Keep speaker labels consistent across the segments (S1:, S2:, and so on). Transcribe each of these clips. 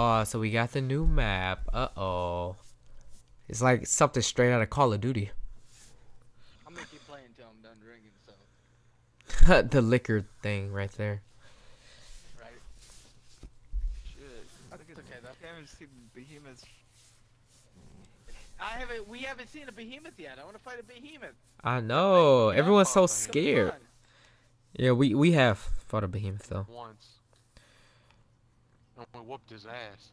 S1: Oh, so we got the new map. Uh oh. It's like something straight out of Call of Duty.
S2: I'm gonna keep playing until I'm done drinking, so
S1: the liquor thing right there.
S2: right.
S3: Shit.
S2: That's
S3: Look at
S2: okay, though.
S3: I haven't seen behemoths.
S2: I haven't. We haven't seen a behemoth yet. I want to fight a behemoth.
S1: I know. Everyone's so scared. Yeah, we we have fought a behemoth though.
S4: once. And we whooped his ass.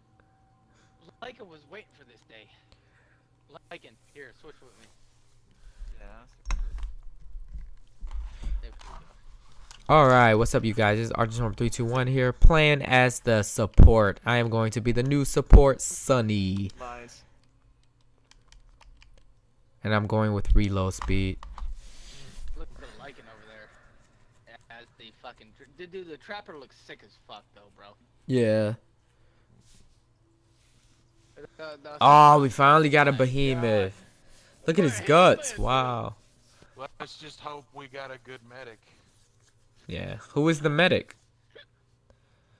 S2: Lycan was waiting for this day. Lycan, here, switch with me.
S3: Yeah.
S2: There we go.
S1: All right, what's up, you guys? This is ArcticStorm three two one here, playing as the support. I am going to be the new support, Sunny,
S3: Lies.
S1: and I'm going with reload speed.
S2: Look at the Lycan over there. As the fucking tr- dude, the trapper looks sick as fuck though, bro.
S1: Yeah.
S2: The- the-
S1: Oh, we finally got a behemoth. Look at his guts. Wow.
S4: Let's just hope we got a good medic.
S1: Yeah. Who is the medic?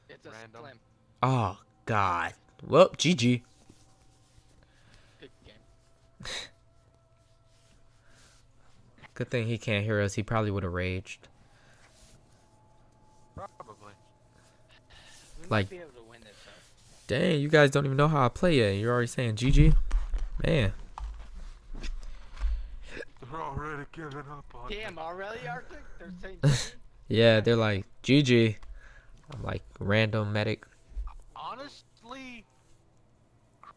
S2: It's a
S4: Random.
S2: slim.
S1: Oh God. Well, GG.
S2: Good game.
S1: Good thing he can't hear us. He probably would have raged.
S4: Probably.
S2: We
S1: Like-
S2: be able to win this though.
S1: Dang, you guys don't even know how I play yet. You're already saying GG. Man.
S4: They're already giving up on.
S2: Damn, already Arctic? They're saying GG?
S1: Yeah, they're like GG. I'm like random medic.
S4: Honestly,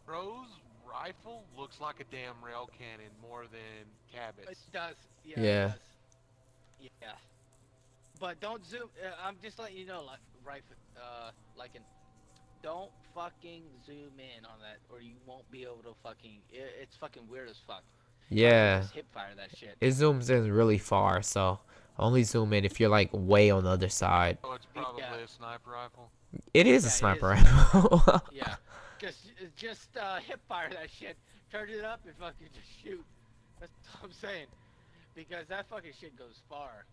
S4: Crow's rifle looks like a damn rail cannon more than
S2: It
S4: Cabot's.
S2: does. Yeah.
S1: Yeah.
S2: It does. Yeah. But don't zoom. Uh, I'm just letting you know, like, right, uh, like, in, don't fucking zoom in on that, or you won't be able to fucking. It, it's fucking weird as fuck.
S1: Yeah.
S2: Just hip fire that shit.
S1: It zooms in really far, so only zoom in if you're like way on the other side.
S4: Oh, it's probably
S2: Yeah.
S4: a sniper rifle.
S1: It is
S2: Yeah,
S1: a sniper
S2: is.
S1: rifle.
S2: Yeah. Just, just uh, hip fire that shit. Turn it up and fucking just shoot. That's what I'm saying. Because that fucking shit goes far.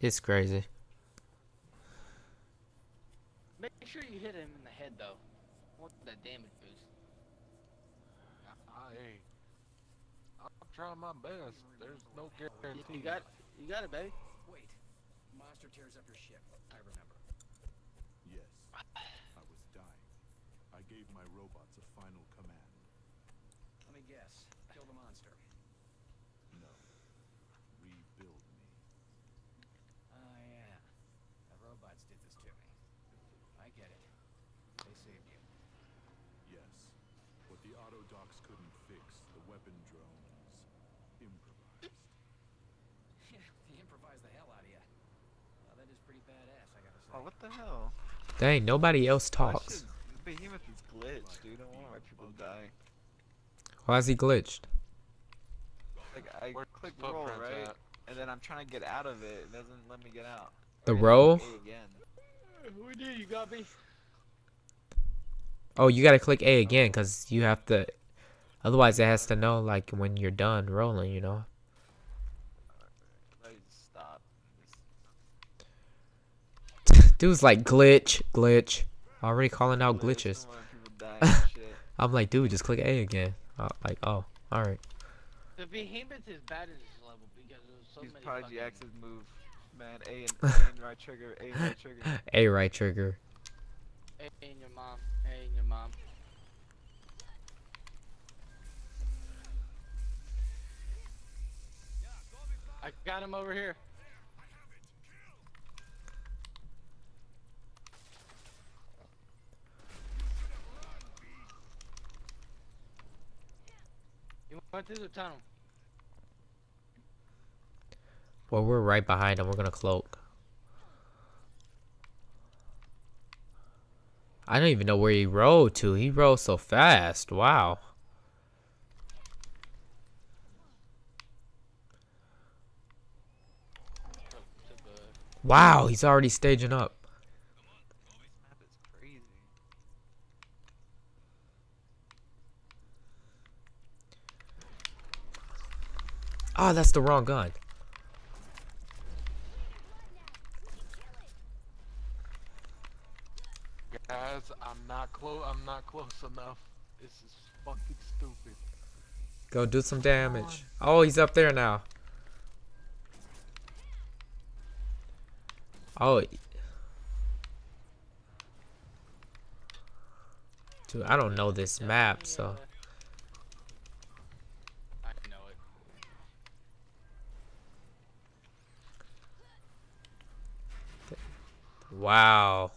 S1: It's crazy.
S2: Make sure you hit him in the head though. Want that damage boost.
S4: I, hey, I'm trying my best. There's no
S2: You,
S4: guarantee.
S2: you got, you got it, baby.
S5: Wait. Monster tears up your ship. I remember.
S6: Yes, I was dying. I gave my robots a final command.
S5: Let me guess. Kill the monster.
S6: No. Rebuild me.
S5: Oh, yeah. The robots did this to me. I get it. They saved you.
S6: Yes. What the autodocs couldn't fix, the weapon drones improvised.
S5: they improvised the hell out of you. Well, that is pretty badass, I gotta say.
S3: Oh, what the hell?
S1: Dang, nobody else talks.
S3: shit- behemoth is glitched, dude. I don't want my people to die.
S1: Why is he glitched?
S3: Like, I
S4: Where's
S3: click
S4: the
S3: roll, right?
S4: at?
S3: And then I'm trying to get out of it. It doesn't let me get out.
S1: The
S3: I hit
S1: roll?
S3: A again.
S2: We do. You got me.
S1: Oh, you gotta click A again because you have to. Otherwise, it has to know like when you're done rolling. You know.
S3: Let stop.
S1: Dude's like glitch, glitch. Already calling out glitches.
S3: don't want people dying and shit.
S1: I'm like, dude, just click A again. Uh, like, oh, all right.
S2: The behemoth is bad at this level because there's so
S3: Use
S2: many.
S3: Prodigy
S2: fucking-
S3: X's move. Man, A and, A and right trigger, A and right trigger.
S1: A right trigger.
S2: Hey, and your mom. Hey, and your mom. I got him over here. You went through the tunnel.
S1: Well, we're right behind him. We're gonna cloak. I don't even know where he rode to. He rode so fast. Wow. Wow, he's already staging up. Oh, that's the wrong gun.
S4: Guys, I'm not close. I'm not close enough. This is fucking stupid.
S1: Go do some damage. Oh, he's up there now. Oh. Dude, I don't know this map, so.
S2: I know it.
S1: Wow.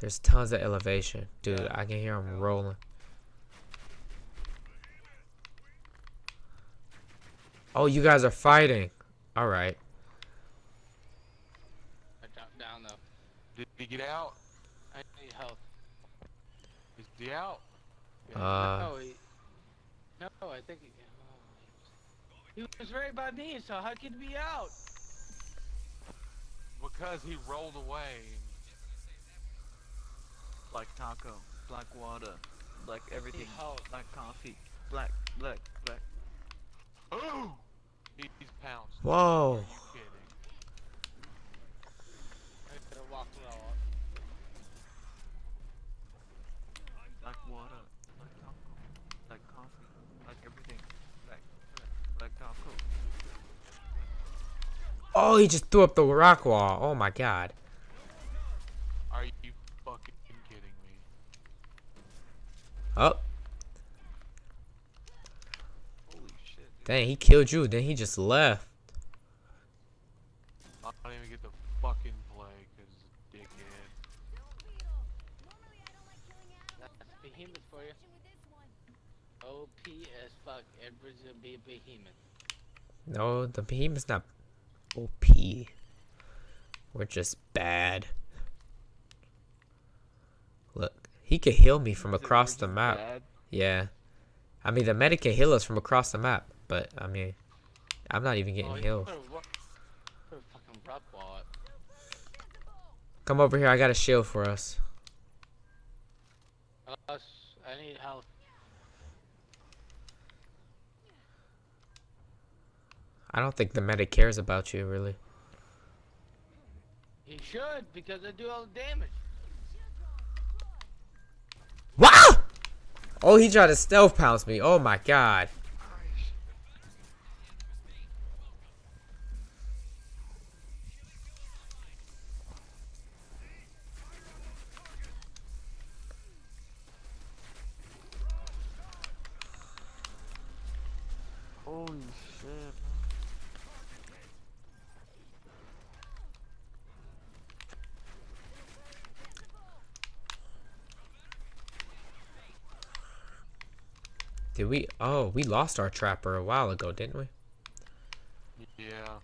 S1: There's tons of elevation. Dude,
S2: Yeah.
S1: I can hear him rolling. Oh, you guys are fighting. All right.
S2: I dropped down though.
S4: Did he get out?
S2: I need help.
S4: Is he out?
S1: Uh,
S2: no, he, no, I think he, oh, he was- he was right by me, so how could he be out?
S4: Because he rolled away.
S3: Black taco, black water, black everything,
S2: help.
S3: black coffee, black, black, black.
S4: Ooh! He, he's pounced.
S1: whoa.
S4: Are you kidding?
S2: I gotta walk low.
S3: Black water, black taco, black coffee, black everything, black, black, black taco.
S1: Oh, he just threw up the rock wall. Oh my god.
S4: Are you fucking kidding me?
S1: Oh,
S3: Holy shit, dude.
S1: Dang, he killed you. Then he just left.
S4: I don't even get to fucking play because dickhead.
S2: That's behemoth for you. OP as fuck. Everybody's gonna be a behemoth.
S1: No, the behemoth's not OP. We're just bad. Look, he could heal me from across the map.
S3: bad?
S1: Yeah. I mean, the medic can heal us from across the map, but I mean, I'm not even getting
S2: oh,
S1: healed.
S2: Put a, wa- put a fucking rock wall up.
S1: Come over here. I got a shield for us.
S2: Us, I need help.
S1: I don't think the medic cares about you, really.
S2: He should, because I do all the damage.
S1: Wow! Oh, he tried to stealth pounce me. Oh my god. Did we? Oh, we lost our trapper a while ago, didn't we?
S4: Yeah.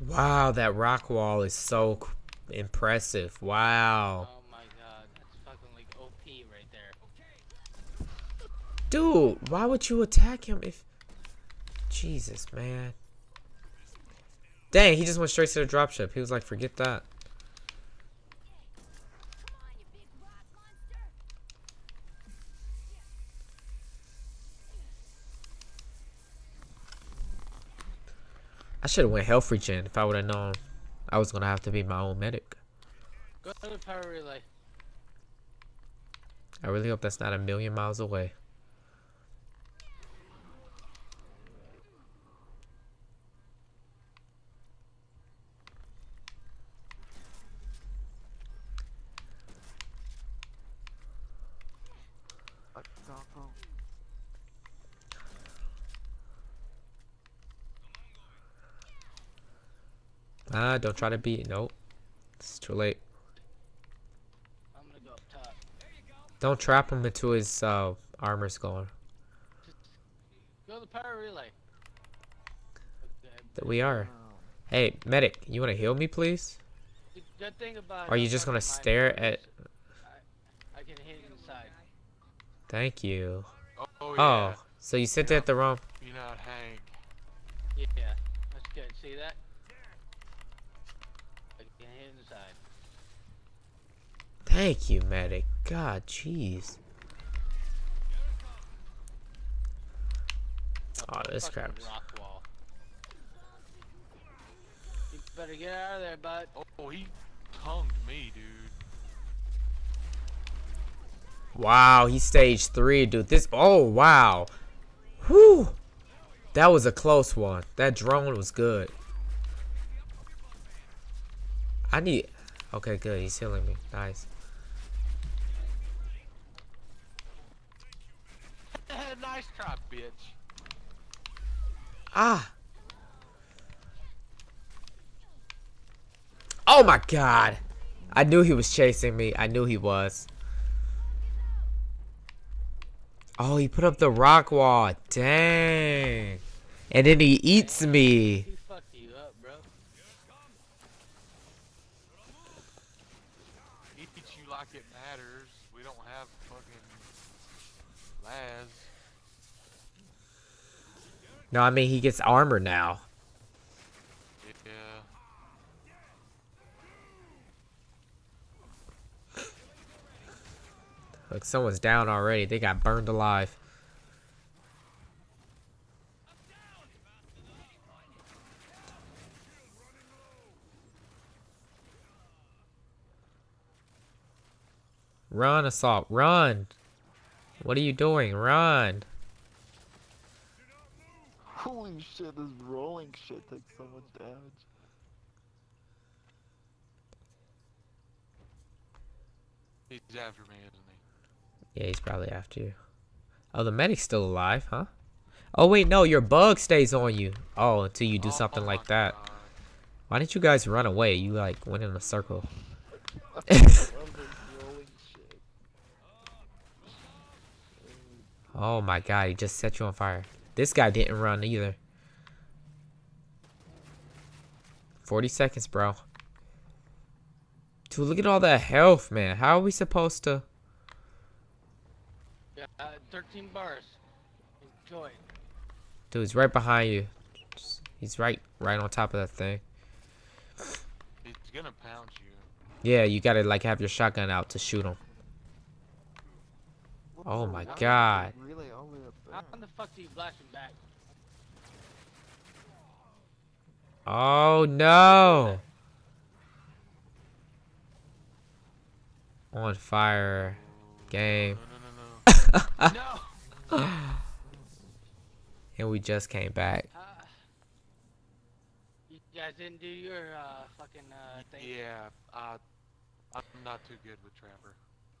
S1: Wow, that rock wall is so impressive. Wow.
S2: Oh my god, that's fucking like OP right there.
S1: Dude, why would you attack him if... Jesus, man. Dang, he just went straight to the dropship. He was like, forget that. Should have went health regen if I would have known I was going to have to be my own medic.
S2: Go to the power relay.
S1: I really hope that's not a million miles away.
S3: Black taco.
S1: Ah, don't try to beat. Nope. It's too late.
S2: I'm gonna go up top.
S1: Don't trap him until his uh, armor's gone.
S2: Go to the power relay.
S1: That we are.
S3: Wow.
S1: Hey, medic, you want to heal me, please?
S2: Good thing about
S1: Are you just gonna stare
S2: mining
S1: at?
S2: is I can hit inside.
S1: Thank you.
S4: Oh,
S1: Oh,
S4: yeah.
S1: so you sent it at the wrong.
S4: You're not Hank.
S2: Yeah, that's good. See that? I can hit inside.
S1: Thank you, medic. God, jeez. Oh, this crap.
S2: Rock wall. You better get out of there, bud.
S4: Oh, he tongued me, dude.
S1: Wow, he's stage three, dude. This. Oh, wow. Whew. That was a close one. That drone was good. I need. Okay, good. He's healing me. Nice.
S4: nice try, bitch.
S1: Ah. Oh my god. I knew he was chasing me. I knew he was. Oh, he put up the rock wall. Dang. And then he eats me.
S2: He fucked you up, bro.
S4: Eat you like it matters. We don't have fucking Laz.
S1: No, I mean, he gets armor now.
S4: Yeah.
S1: Look, someone's down already. They got burned alive. Run, Assault. Run. What are you doing? Run.
S3: Holy shit, this rolling shit takes so much damage.
S4: He's after me, isn't he?
S1: Yeah, he's probably after you. Oh, the medic's still alive, huh? Oh, wait, no. Your bug stays on you. Oh, until you do
S4: Oh
S1: something
S4: my
S1: like that.
S4: God.
S1: Why didn't you guys run away? You, like, went in a circle.
S3: Love this rolling shit.
S1: Oh my god, he just set you on fire. This guy didn't run either. 40 seconds, bro. Dude, look at all that health, man. How are we supposed to...
S2: Yeah, uh, 13 bars. Enjoy.
S1: Dude, he's right behind you. He's right, right on top of that thing.
S4: He's gonna pound you.
S1: Yeah, you gotta, like, have your shotgun out to shoot him. Oh my
S3: How is it
S1: God.
S2: How the fuck do you blast him back?
S1: Oh, no! On fire. Game.
S4: No, no, no, no.
S2: no!
S1: And we just came back.
S2: Uh, you guys didn't do your uh, fucking uh, thing.
S4: yeah, uh, I'm not too good with Trapper.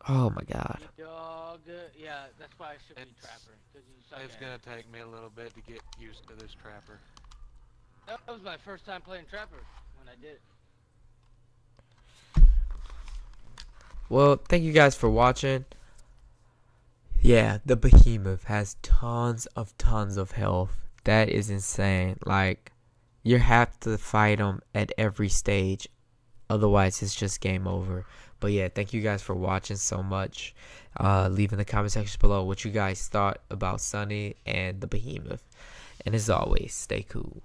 S1: Oh my god.
S2: Dog. Yeah, that's why I should be
S4: It's-
S2: Trapper. Cause
S4: It's gonna
S2: it.
S4: take me a little bit to get used to this Trapper.
S2: That was my first time playing Trapper when I did it.
S1: Well, thank you guys for watching. Yeah, the behemoth has tons of tons of health. That is insane. Like, you have to fight him at every stage. Otherwise, it's just game over. But yeah, thank you guys for watching so much. Uh, leave in the comment section below what you guys thought about Sunny and the behemoth. And as always, stay cool.